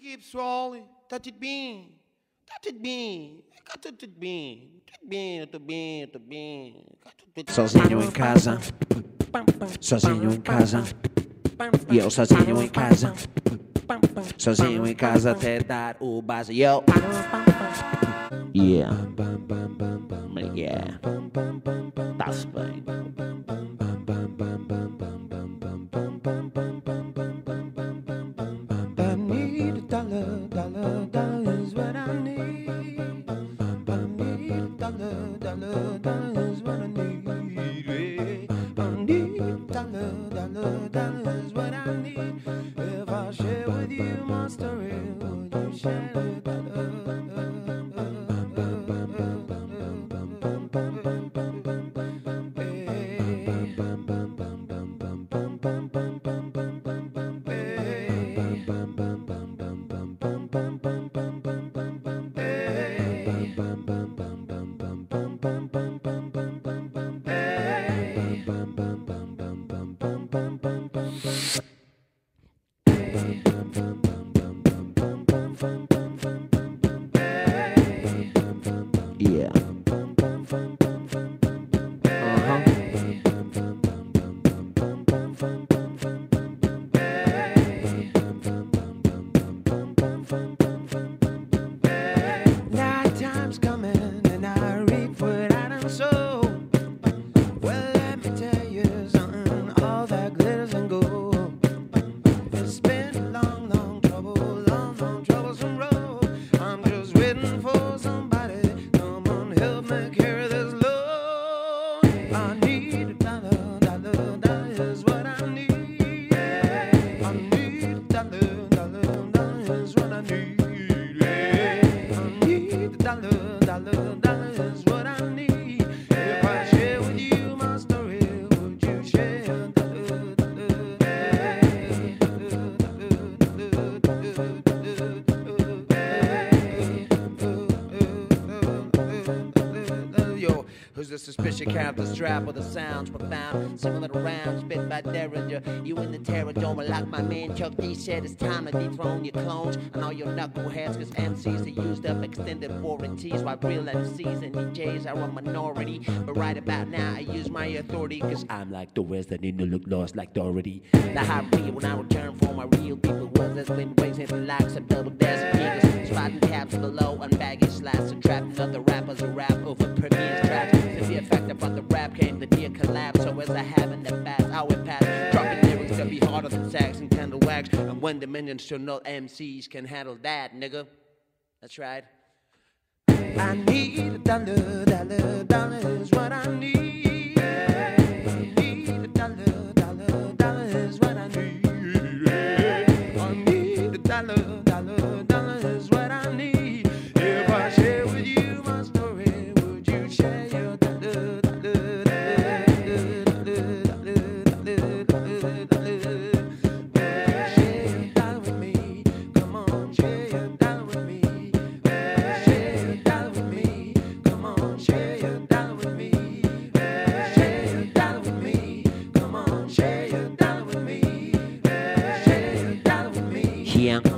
keep swallowing. Touch it bem. Touch it bem. Touch it bem. Touch it bem, touch it bem, touch it bem. Sozinho em casa, sozinho em casa, e eu sozinho em casa, sozinho em casa até dar o base. Yo, yeah, yeah, dollar, dollar, dollar is what I need. yeah. I need dollar, dollar, dollar is what I need. If I share with you my story, would you share it? Yeah. Uh-huh. Who's the suspicious character strap with the sounds profound? Similar to rounds bit by Derringer. You in the terror dome like my man Chuck D said it's time to dethrone your clones and all your knuckleheads. Cause MCs are used up extended warranties while real MCs and DJs are a minority. But right about now, I use my authority cause I'm like the West that need to look lost like Doherty. The high real when I return for my real people was that's been raising the And one dimensional MCs can handle that, nigga. That's right. I need a dollar, dollar, dollar Yeah.